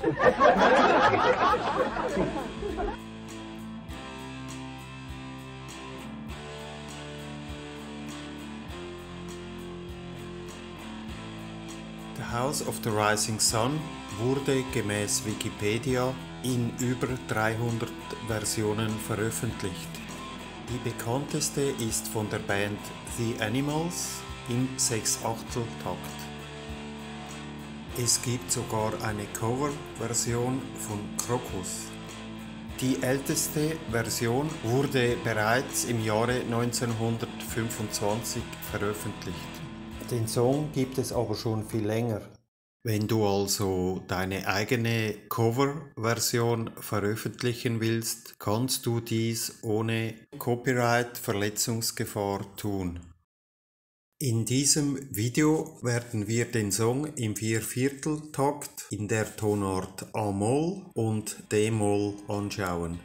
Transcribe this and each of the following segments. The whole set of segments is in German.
The House of the Rising Sun wurde gemäß Wikipedia in über 300 Versionen veröffentlicht. Die bekannteste ist von der Band The Animals im Sechsachteltakt. Es gibt sogar eine Coverversion von Krokus. Die älteste Version wurde bereits im Jahre 1925 veröffentlicht. Den Song gibt es aber schon viel länger. Wenn du also deine eigene Coverversion veröffentlichen willst, kannst du dies ohne Copyright-Verletzungsgefahr tun. In diesem Video werden wir den Song im Viervierteltakt in der Tonart A-Moll und D-Moll anschauen.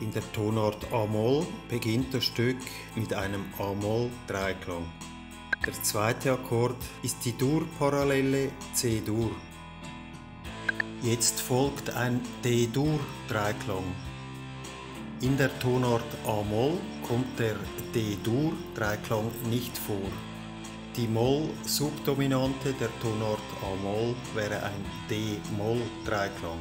In der Tonart A-Moll beginnt das Stück mit einem A-Moll-Dreiklang. Der zweite Akkord ist die Dur-Parallele C-Dur. Jetzt folgt ein D-Dur-Dreiklang. In der Tonart A-Moll kommt der D-Dur-Dreiklang nicht vor. Die Moll-Subdominante der Tonart A-Moll wäre ein D-Moll-Dreiklang.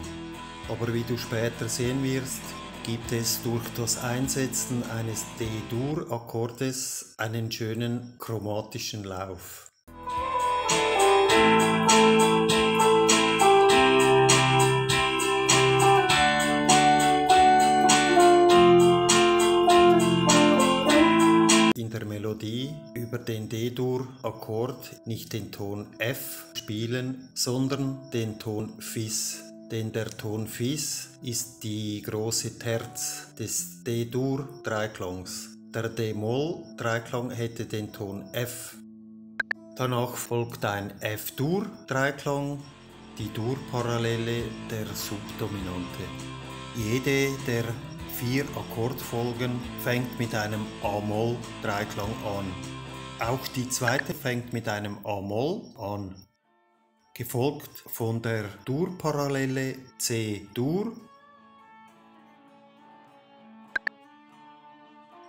Aber wie du später sehen wirst, gibt es durch das Einsetzen eines D-Dur-Akkordes einen schönen chromatischen Lauf. Melodie den D-Dur-Akkord nicht den Ton F spielen, sondern den Ton Fis. Denn der Ton Fis ist die große Terz des D-Dur-Dreiklangs. Der D-Moll-Dreiklang hätte den Ton F. Danach folgt ein F-Dur-Dreiklang, die Dur-Parallele der Subdominante. Jede der vier Akkordfolgen fängt mit einem A-Moll-Dreiklang an. Auch die zweite fängt mit einem A-Moll an, gefolgt von der Dur-Parallele C-Dur.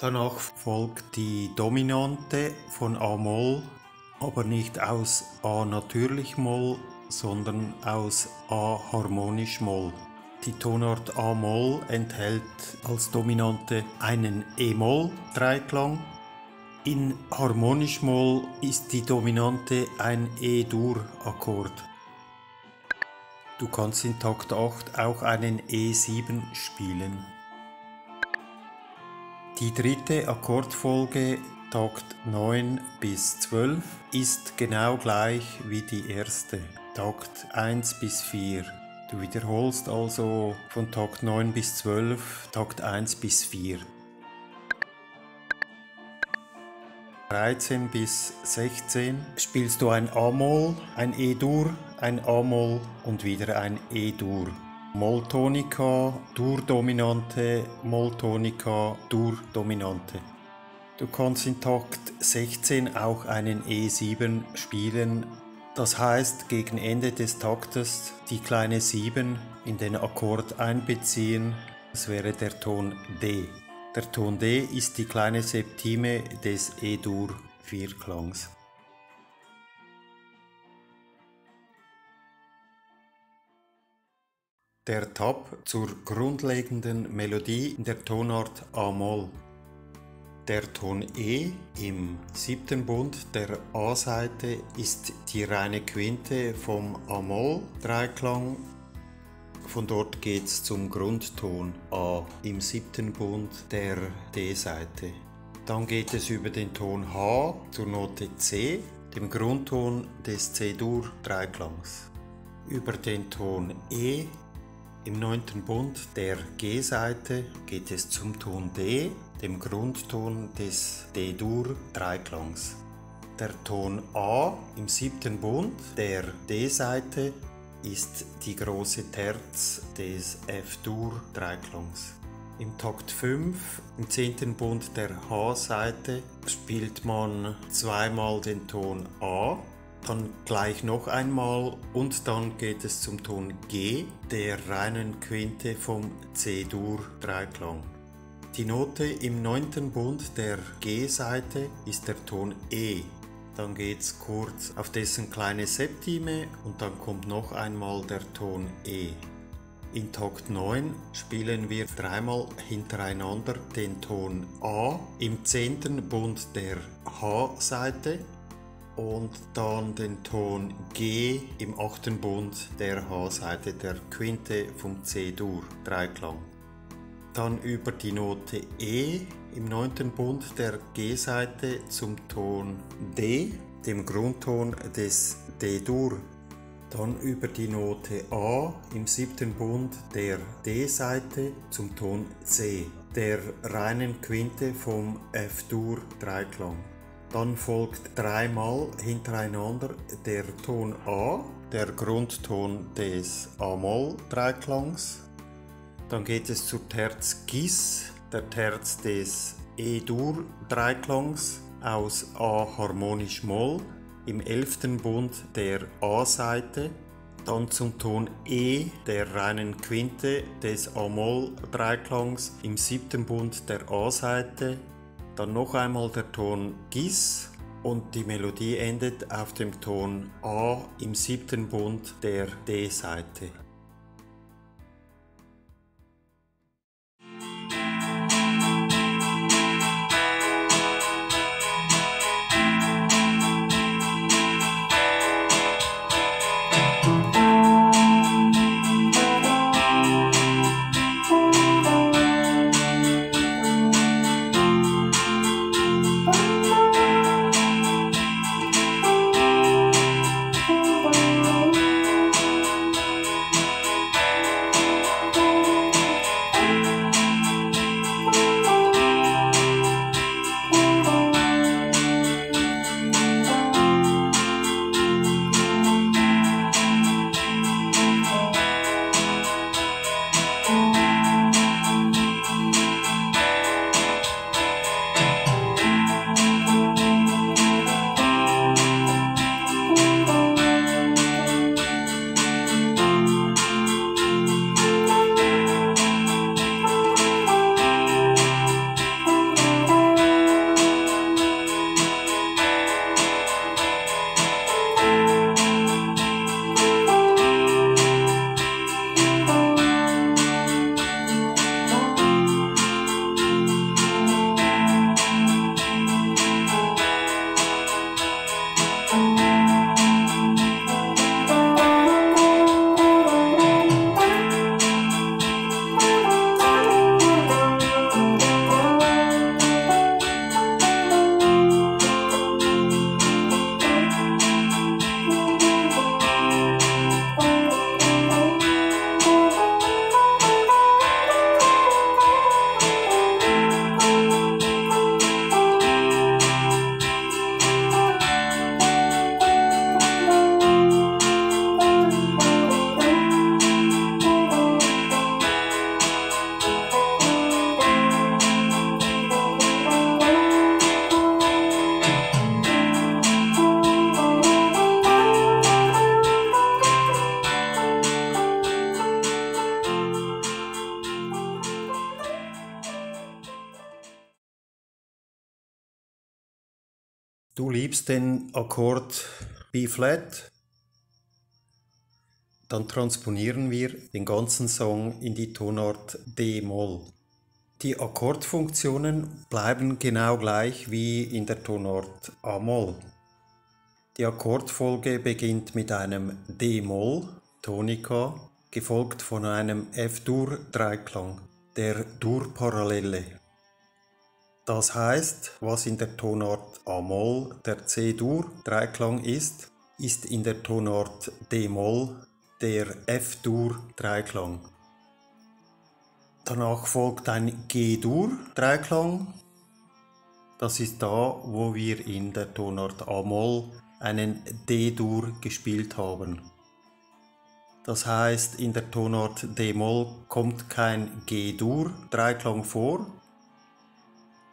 Danach folgt die Dominante von A-Moll, aber nicht aus A natürlich Moll, sondern aus A harmonisch Moll. Die Tonart A-Moll enthält als Dominante einen E-Moll-Dreiklang. In Harmonisch-Moll ist die Dominante ein E-Dur-Akkord. Du kannst in Takt 8 auch einen E7 spielen. Die dritte Akkordfolge Takt 9 bis 12 ist genau gleich wie die erste, Takt 1 bis 4. Du wiederholst also von Takt 9 bis 12, Takt 1 bis 4. 13 bis 16 spielst du ein A-Moll, ein E-Dur, ein A-Moll und wieder ein E-Dur. Molltonika, Dur-Dominante, Molltonika, Dur-Dominante. Du kannst in Takt 16 auch einen E7 spielen, das heißt, gegen Ende des Taktes die kleine 7 in den Akkord einbeziehen, das wäre der Ton D. Der Ton D ist die kleine Septime des E-Dur-Vierklangs. Der Tab zur grundlegenden Melodie in der Tonart A-Moll. Der Ton E im siebten Bund der A-Seite ist die reine Quinte vom A-Moll-Dreiklang. Von dort geht es zum Grundton A im siebten Bund der D-Seite. Dann geht es über den Ton H zur Note C, dem Grundton des C-Dur-Dreiklangs. Über den Ton E im neunten Bund der G-Seite geht es zum Ton D, dem Grundton des D-Dur-Dreiklangs. Der Ton A im siebten Bund der D-Seite ist die große Terz des F-Dur-Dreiklangs. Im Takt 5, im zehnten Bund der H-Seite, spielt man zweimal den Ton A dann gleich noch einmal und dann geht es zum Ton G, der reinen Quinte vom C-Dur-Dreiklang. Die Note im neunten Bund der G-Seite ist der Ton E. Dann geht's kurz auf dessen kleine Septime und dann kommt noch einmal der Ton E. In Takt 9 spielen wir dreimal hintereinander den Ton A im zehnten Bund der H-Seite und dann den Ton G im achten Bund der H-Seite der Quinte vom C-Dur, Dreiklang. Dann über die Note E im neunten Bund der G-Seite zum Ton D, dem Grundton des D-Dur. Dann über die Note A im siebten Bund der D-Seite zum Ton C, der reinen Quinte vom F-Dur Dreiklang. Dann folgt dreimal hintereinander der Ton A, der Grundton des A-Moll-Dreiklangs. Dann geht es zur Terz Gis, der Terz des E-Dur-Dreiklangs aus A harmonisch Moll im elften Bund der A-Seite. Dann zum Ton E der reinen Quinte des A-Moll-Dreiklangs im siebten Bund der A-Seite dann noch einmal der Ton Gis und die Melodie endet auf dem Ton A im siebten Bund der D-Seite. Liebst den Akkord B-Flat? Dann transponieren wir den ganzen Song in die Tonart D-Moll. Die Akkordfunktionen bleiben genau gleich wie in der Tonart A-Moll. Die Akkordfolge beginnt mit einem D-Moll, Tonika, gefolgt von einem F-Dur-Dreiklang, der Dur-Parallele. Das heißt, was in der Tonart A-Moll der C-Dur-Dreiklang ist, ist in der Tonart D-Moll der F-Dur-Dreiklang. Danach folgt ein G-Dur-Dreiklang. Das ist da, wo wir in der Tonart A-Moll einen D-Dur gespielt haben. Das heißt, in der Tonart D-Moll kommt kein G-Dur-Dreiklang vor,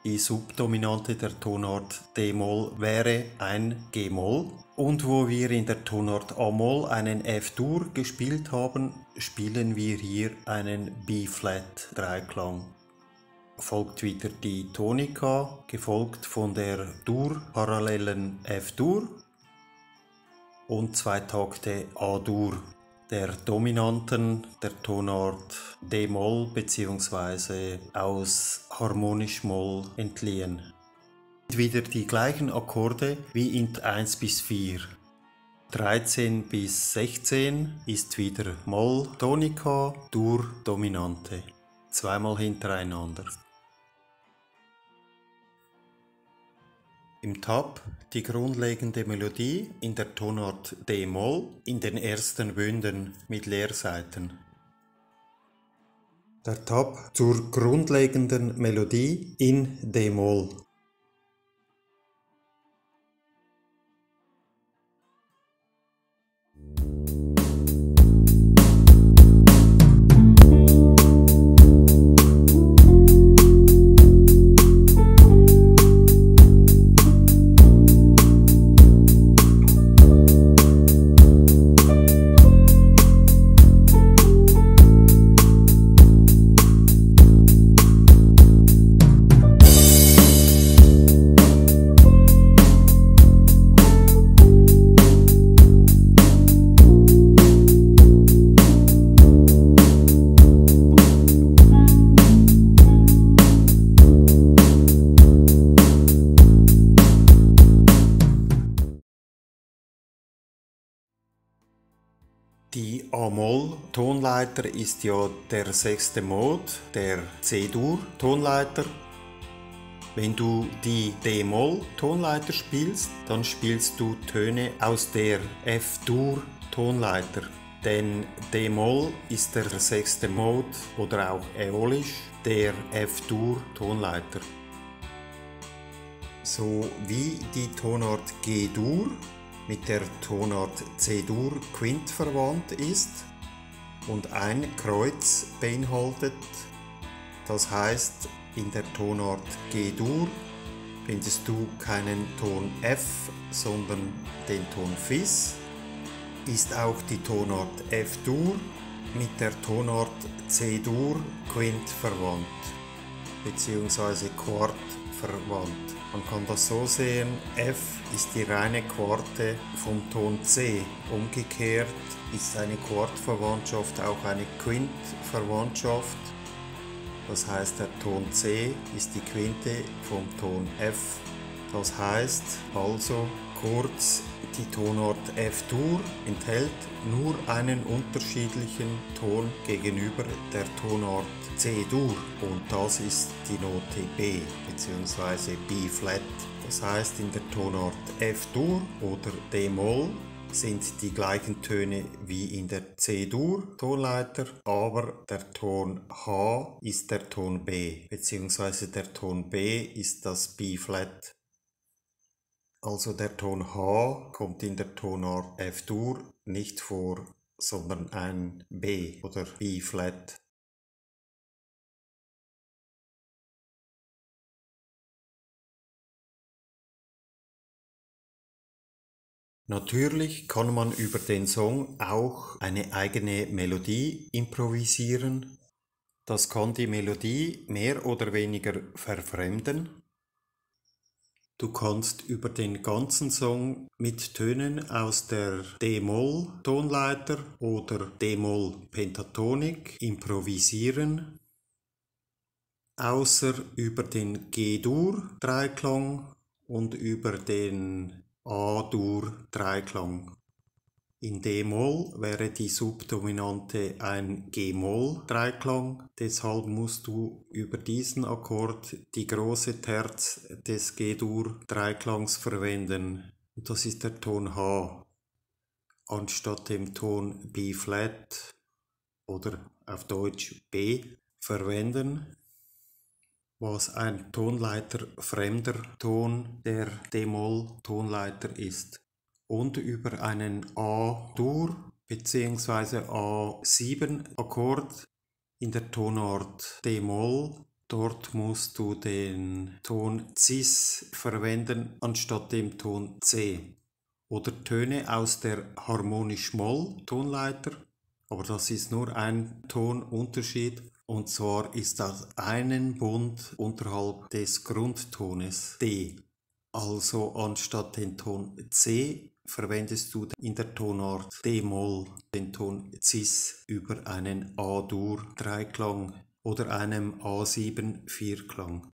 die Subdominante der Tonart d-Moll wäre ein g-Moll. Und wo wir in der Tonart a-Moll einen F-Dur gespielt haben, spielen wir hier einen B-Flat-Dreiklang. folgt wieder die Tonika, gefolgt von der Dur-parallelen F-Dur und zwei Takte A-Dur, der dominanten, der Tonart D-Moll bzw. aus harmonisch-Moll entliehen. Wieder die gleichen Akkorde wie in 1 bis 4. 13 bis 16 ist wieder Moll Tonika, Dur Dominante. Zweimal hintereinander. Im Tab die grundlegende Melodie in der Tonart D-Moll in den ersten Bünden mit Leerseiten. Der Tab zur grundlegenden Melodie in D-Moll. Die A-Moll-Tonleiter ist ja der sechste Mod, der C-Dur-Tonleiter. Wenn du die D-Moll-Tonleiter spielst, dann spielst du Töne aus der F-Dur-Tonleiter. Denn D-Moll ist der sechste Mod oder auch äolisch der F-Dur-Tonleiter. So wie die Tonart G-Dur mit der Tonart C-Dur Quint verwandt ist und ein Kreuz beinhaltet. Das heißt, in der Tonart G-Dur findest du keinen Ton F, sondern den Ton Fis. Ist auch die Tonart F-Dur mit der Tonart C-Dur Quint verwandt, beziehungsweise Quart verwandt. Man kann das so sehen, F ist die reine Quarte vom Ton C. Umgekehrt ist eine Quartverwandtschaft auch eine Quintverwandtschaft. Das heißt, der Ton C ist die Quinte vom Ton F. Das heißt also kurz, die Tonart F-Dur enthält nur einen unterschiedlichen Ton gegenüber der Tonart C-Dur und das ist die Note B bzw. B-Flat. Das heißt in der Tonart F-Dur oder D-Moll sind die gleichen Töne wie in der C-Dur Tonleiter, aber der Ton H ist der Ton B bzw. der Ton B ist das B-Flat. Also der Ton H kommt in der Tonart F-Dur nicht vor, sondern ein B oder B-Flat. Natürlich kann man über den Song auch eine eigene Melodie improvisieren. Das kann die Melodie mehr oder weniger verfremden. Du kannst über den ganzen Song mit Tönen aus der D-Moll-Tonleiter oder D-Moll-Pentatonik improvisieren, außer über den G-Dur-Dreiklang und über den A-Dur-Dreiklang. In D-Moll wäre die Subdominante ein G-Moll-Dreiklang, deshalb musst du über diesen Akkord die große Terz des G-Dur-Dreiklangs verwenden. das ist der Ton H, anstatt dem Ton B-Flat oder auf Deutsch B verwenden was ein Tonleiter fremder Ton der D-Moll-Tonleiter ist. Und über einen A-Dur bzw. A7-Akkord in der Tonart D-Moll. Dort musst du den Ton Cis verwenden anstatt dem Ton C. Oder Töne aus der harmonisch-Moll-Tonleiter, aber das ist nur ein Tonunterschied Und zwar ist das einen Bund unterhalb des Grundtones D. Also anstatt den Ton C verwendest du in der Tonart D-Moll den Ton Cis über einen A-Dur-Dreiklang oder einem A7-Vierklang.